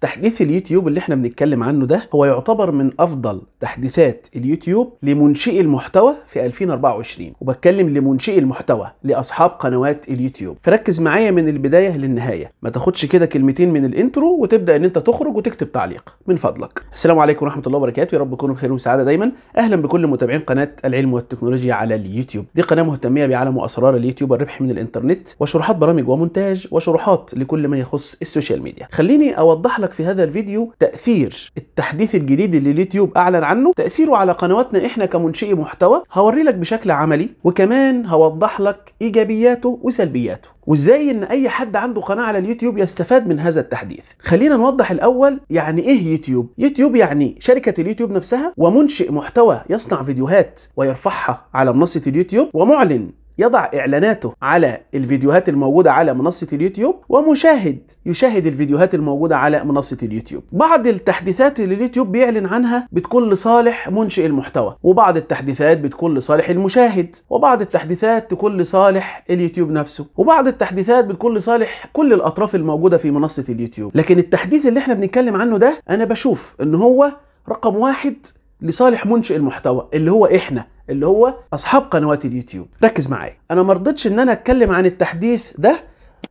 تحديث اليوتيوب اللي إحنا بنتكلم عنه ده هو يعتبر من أفضل تحديثات اليوتيوب لمنشئي المحتوى في 2024 وبتكلم لمنشئي المحتوى لأصحاب قنوات اليوتيوب. فركز معايا من البداية للنهاية. ما تاخدش كده كلمتين من ال intro وتبدأ إن أنت تخرج وتكتب تعليق من فضلك. السلام عليكم ورحمة الله وبركاته. يا رب تكونوا بخير وسعادة دايما. أهلا بكل متابعين قناة العلم والتكنولوجيا على اليوتيوب. دي قناة مهتمة بعالم وأسرار اليوتيوب والربح من الإنترنت وشروحات برامج ومونتاج وشروحات لكل ما يخص ال social media. خليني أوضح لك في هذا الفيديو تأثير التحديث الجديد اللي اليوتيوب أعلن عنه تأثيره على قنواتنا إحنا كمنشئي محتوى هوري لك بشكل عملي وكمان هوضح لك إيجابياته وسلبياته. وإزاي إن أي حد عنده قناة على اليوتيوب يستفاد من هذا التحديث؟ خلينا نوضح الأول يعني إيه يوتيوب. يوتيوب يعني شركة اليوتيوب نفسها ومنشئ محتوى يصنع فيديوهات ويرفعها على منصة اليوتيوب ومعلن يضع إعلاناته على الفيديوهات الموجودة على منصة اليوتيوب ومشاهد يشاهد الفيديوهات الموجودة على منصة اليوتيوب. بعض التحديثات اللي اليوتيوب بيعلن عنها بتكون لصالح منشئ المحتوى وبعض التحديثات بتكون لصالح المشاهد وبعض التحديثات تكون لصالح اليوتيوب نفسه وبعض التحديثات بتكون لصالح كل الأطراف الموجودة في منصة اليوتيوب. لكن التحديث اللي إحنا بنتكلم عنه ده أنا بشوف إن هو رقم واحد لصالح منشئ المحتوى اللي هو إحنا. اللي هو أصحاب قنوات اليوتيوب. ركز معايا. أنا ما رضيتش إن أنا أتكلم عن التحديث ده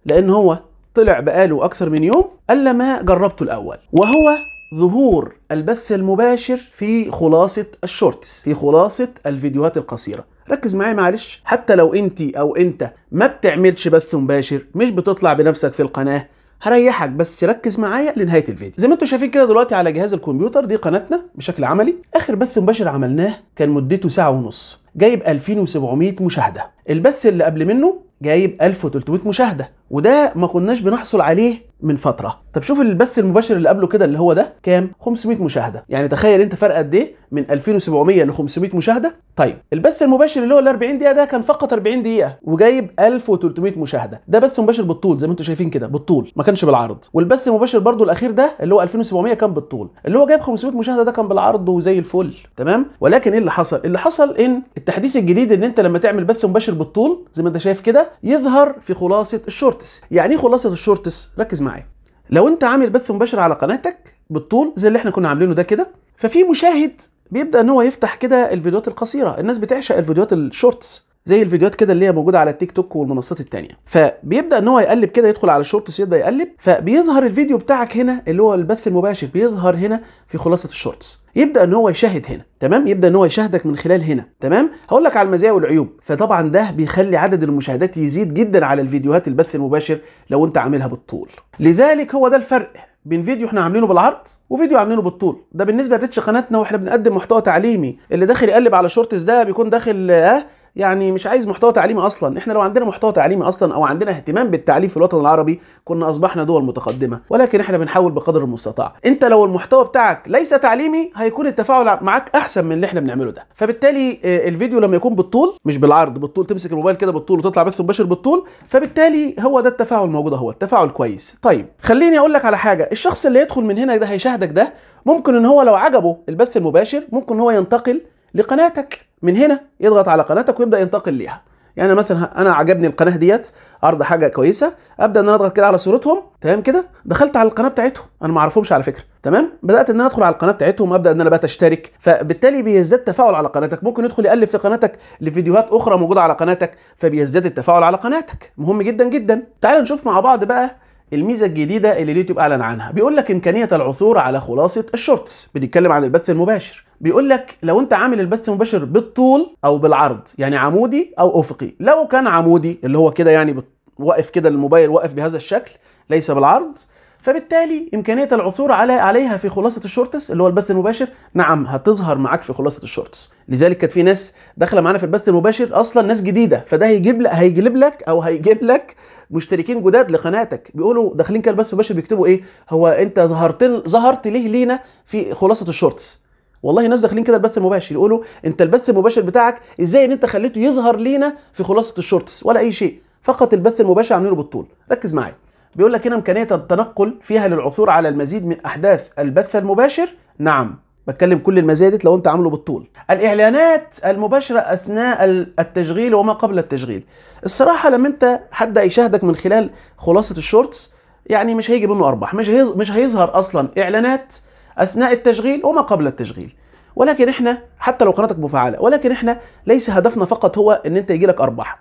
لأن هو طلع بقاله أكثر من يوم إلا ما جربته الأول. وهو ظهور البث المباشر في خلاصة الشورتس في خلاصة الفيديوهات القصيرة. ركز معايا معلش. حتى لو انت أو أنت ما بتعملش بث مباشر مش بتطلع بنفسك في القناة هريحك بس ركز معايا لنهاية الفيديو. زي ما أنتم شايفين كده دلوقتي على جهاز الكمبيوتر دي قناتنا بشكل عملي. آخر بث مباشر عملناه كان مدته ساعة ونص. جايب 2700 مشاهدة. البث اللي قبل منه جايب 1300 مشاهدة. وده ما كناش بنحصل عليه من فترة. طب شوف البث المباشر اللي قبله كده اللي هو ده كام؟ 500 مشاهدة. يعني تخيل انت فرق قد إيه؟ من 2700 ل 500 مشاهدة؟ طيب البث المباشر اللي هو ال 40 دقيقة ده كان فقط 40 دقيقة وجايب 1300 مشاهدة. ده بث مباشر بالطول زي ما أنتم شايفين كده بالطول ما كانش بالعرض. والبث المباشر برضو الأخير ده اللي هو 2700 كان بالطول. اللي هو جايب 500 مشاهدة ده كان بالعرض وزي الفل تمام؟ ولكن إيه اللي حصل؟ اللي حصل إن التحديث الجديد إن أنت لما تعمل بث مباشر بالطول زي ما أنت شايف كده يظهر في خلاصة ال shorts. يعني إيه خلاصة ال shorts؟ ركز معايا. لو انت عامل بث مباشر على قناتك بالطول زي اللي إحنا كنا عاملينه ده كده ففي مشاهد بيبدأ ان هو يفتح كده الفيديوهات القصيرة. الناس بتعشق الفيديوهات ال shorts. زي الفيديوهات كده اللي هي موجودة على التيك توك والمنصات التانية. فبيبدأ إن هو يقلب كده يدخل على ال shorts يبدا يقلب فبيظهر الفيديو بتاعك هنا اللي هو البث المباشر بيظهر هنا في خلاصة ال shorts. يبدأ إن هو يشاهد هنا تمام؟ يبدأ إن هو يشاهدك من خلال هنا تمام؟ هقول لك على المزايا والعيوب. فطبعا ده بيخلي عدد المشاهدات يزيد جدا على الفيديوهات البث المباشر لو أنت عاملها بالطول. لذلك هو ده الفرق بين فيديو إحنا عاملينه بالعرض وفيديو عاملينه بالطول. ده بالنسبة ل reach قناتنا وإحنا بنقدم محتوى تعليمي اللي داخل يقلب على shorts ده بيكون داخل آه يعني مش عايز محتوى تعليمي أصلا. إحنا لو عندنا محتوى تعليمي أصلا أو عندنا اهتمام بالتعليم في الوطن العربي كنا أصبحنا دول متقدمة. ولكن إحنا بنحاول بقدر المستطاع. أنت لو المحتوى بتاعك ليس تعليمي هيكون التفاعل معاك أحسن من اللي إحنا بنعمله ده. فبالتالي الفيديو لما يكون بالطول مش بالعرض بالطول. تمسك الموبايل كده بالطول وتطلع بث مباشر بالطول. فبالتالي هو ده التفاعل موجود أهو. التفاعل كويس. طيب خليني أقول لك على حاجة. الشخص اللي يدخل من هنا ده هيشاهدك ده؟ ممكن إن هو لو عجبه البث المباشر ممكن هو ينتقل لقناتك. من هنا يضغط على قناتك ويبدأ ينتقل ليها. يعني مثلا أنا عجبني القناة ديت عرض حاجة كويسة أبدأ إن أنا أضغط كده على صورتهم تمام كده؟ دخلت على القناة بتاعتهم. أنا ما أعرفهمش على فكرة تمام؟ بدأت إن أنا أدخل على القناة بتاعتهم أبدأ إن أنا بقى اشترك فبالتالي بيزداد تفاعل على قناتك. ممكن يدخل يقلب في قناتك لفيديوهات أخرى موجودة على قناتك فبيزداد التفاعل على قناتك. مهم جدا جدا. تعال نشوف مع بعض بقى الميزة الجديدة اللي اليوتيوب أعلن عنها. بيقول لك إمكانية العثور على خلاصة ال shorts. بنتكلم عن البث المباشر. بيقول لك لو انت عامل البث المباشر بالطول أو بالعرض يعني عمودي أو افقي. لو كان عمودي اللي هو كده يعني واقف كده الموبايل واقف بهذا الشكل ليس بالعرض فبالتالي إمكانية العثور على عليها في خلاصة ال shorts اللي هو البث المباشر. نعم هتظهر معاك في خلاصة ال shorts. لذلك كانت في ناس داخلة معانا في البث المباشر أصلا ناس جديدة. فده هيجيب لك هيجلب لك أو هيجيب لك مشتركين جداد لقناتك. بيقولوا داخلين كده البث المباشر بيكتبوا إيه؟ هو أنت ظهرت ظهرت ليه لينا في خلاصة ال shorts؟ والله ناس داخلين كده البث المباشر يقولوا انت البث المباشر بتاعك إزاي ان انت خليته يظهر لينا في خلاصة ال shorts ولا أي شيء. فقط البث المباشر عاملينه بالطول. ركز معايا. بيقول لك هنا إمكانية التنقل فيها للعثور على المزيد من أحداث البث المباشر؟ نعم. بتكلم كل المزايا لو انت عامله بالطول. الإعلانات المباشرة أثناء التشغيل وما قبل التشغيل. الصراحة لما انت حد يشاهدك من خلال خلاصة ال shorts يعني مش هيجي منه أرباح مش. مش هيظهر أصلا إعلانات أثناء التشغيل وما قبل التشغيل. ولكن إحنا حتى لو قناتك مفعلة ولكن إحنا ليس هدفنا فقط هو إن أنت يجي لك أرباح.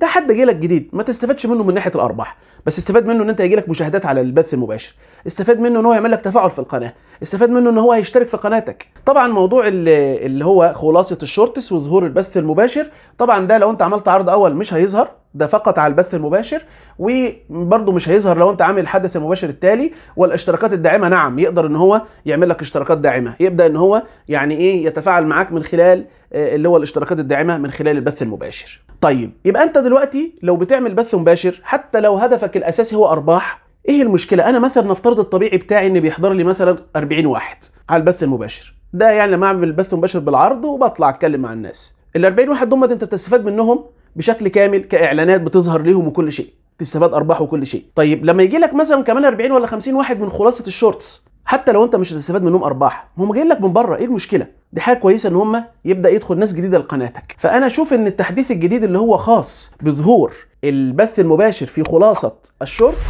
ده حد جه لك جديد. ما تستفادش منه من ناحية الأرباح. بس استفاد منه إن أنت يجي لك مشاهدات على البث المباشر. استفاد منه إن هو يعمل لك تفاعل في القناة. استفاد منه إن هو هيشترك في قناتك. طبعا موضوع اللي, اللي هو خلاصة ال shorts وظهور البث المباشر طبعا ده لو أنت عملت عرض أول مش هيظهر. ده فقط على البث المباشر. وبرضه مش هيظهر لو أنت عامل الحدث المباشر التالي. والاشتراكات الداعمة نعم يقدر إن هو يعمل لك اشتراكات داعمة. يبدأ إن هو يعني إيه يتفاعل معاك من خلال اللي هو الاشتراكات الداعمة من خلال البث المباشر. طيب يبقى أنت دلوقتي لو بتعمل بث مباشر حتى لو هدفك الأساسي هو أرباح إيه المشكلة؟ أنا مثلا نفترض الطبيعي بتاعي ان بيحضر لي مثلا 40 واحد على البث المباشر. ده يعني لما أعمل البث المباشر بالعرض وبطلع أتكلم مع الناس. ال 40 واحد دول أنت بتستفاد منهم بشكل كامل كإعلانات بتظهر ليهم وكل شيء. تستفاد أرباح وكل شيء. طيب لما يجي لك مثلا كمان 40 ولا 50 واحد من خلاصة ال shorts حتى لو أنت مش هتستفاد منهم أرباح هم جايين لك من بره إيه المشكلة؟ دي حاجة كويسة إن هم يبدأ يدخل ناس جديدة لقناتك. فأنا أشوف إن التحديث الجديد اللي هو خاص بظهور البث المباشر في خلاصة ال shorts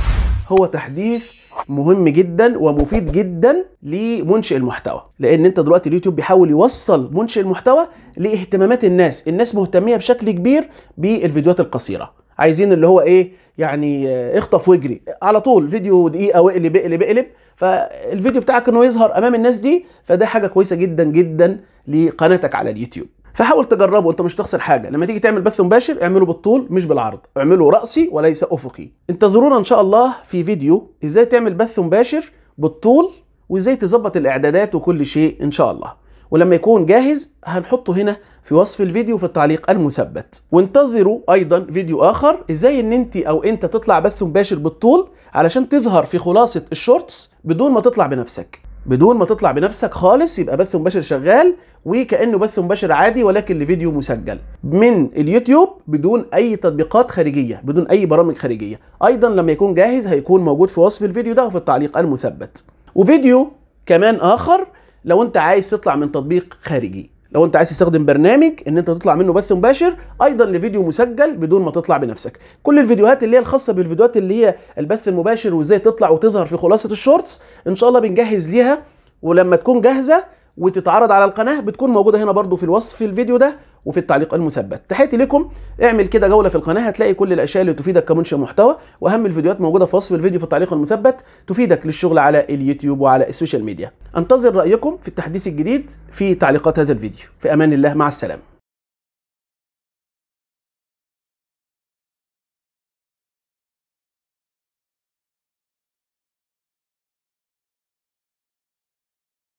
هو تحديث مهم جدا ومفيد جدا لمنشئ المحتوى. لأن أنت دلوقتي اليوتيوب بيحاول يوصل منشئ المحتوى لإهتمامات الناس. الناس مهتمية بشكل كبير بالفيديوهات القصيرة. عايزين اللي هو إيه يعني اخطف واجري. على طول فيديو دقيقة واقلب اقلب اقلب. فالفيديو بتاعك إنه يظهر أمام الناس دي فده حاجة كويسة جدا جدا لقناتك على اليوتيوب. فحاول تجربه أنت مش تخسر حاجة. لما تيجي تعمل بث مباشر اعمله بالطول مش بالعرض. اعمله رأسي وليس أفقي. انتظرونا إن شاء الله في فيديو إزاي تعمل بث مباشر بالطول وإزاي تظبط الإعدادات وكل شيء إن شاء الله. ولما يكون جاهز هنحطه هنا في وصف الفيديو في التعليق المثبت. وانتظروا أيضا فيديو آخر إزاي إن أنت أو أنت تطلع بث مباشر بالطول علشان تظهر في خلاصة ال Shorts بدون ما تطلع بنفسك. بدون ما تطلع بنفسك خالص يبقى بث مباشر شغال وكأنه بث مباشر عادي ولكن لفيديو مسجل. من اليوتيوب بدون أي تطبيقات خارجية بدون أي برامج خارجية. أيضا لما يكون جاهز هيكون موجود في وصف الفيديو ده وفي التعليق المثبت. وفيديو كمان آخر لو انت عايز تطلع من تطبيق خارجي لو انت عايز تستخدم برنامج ان انت تطلع منه بث مباشر أيضا لفيديو مسجل بدون ما تطلع بنفسك. كل الفيديوهات اللي هي الخاصة بالفيديوهات اللي هي البث المباشر وازاي تطلع وتظهر في خلاصة الشورتس إن شاء الله بنجهز ليها ولما تكون جاهزة وتتعرض على القناة بتكون موجودة هنا برضو في الوصف في الفيديو ده وفي التعليق المثبت. تحياتي لكم. اعمل كده جولة في القناة هتلاقي كل الأشياء اللي تفيدك كمنشئ محتوى. وأهم الفيديوهات موجودة في وصف الفيديو في التعليق المثبت تفيدك للشغل على اليوتيوب وعلى السوشيال ميديا. أنتظر رأيكم في التحديث الجديد في تعليقات هذا الفيديو. في أمان الله مع السلامة.